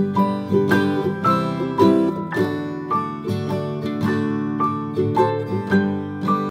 Thank you.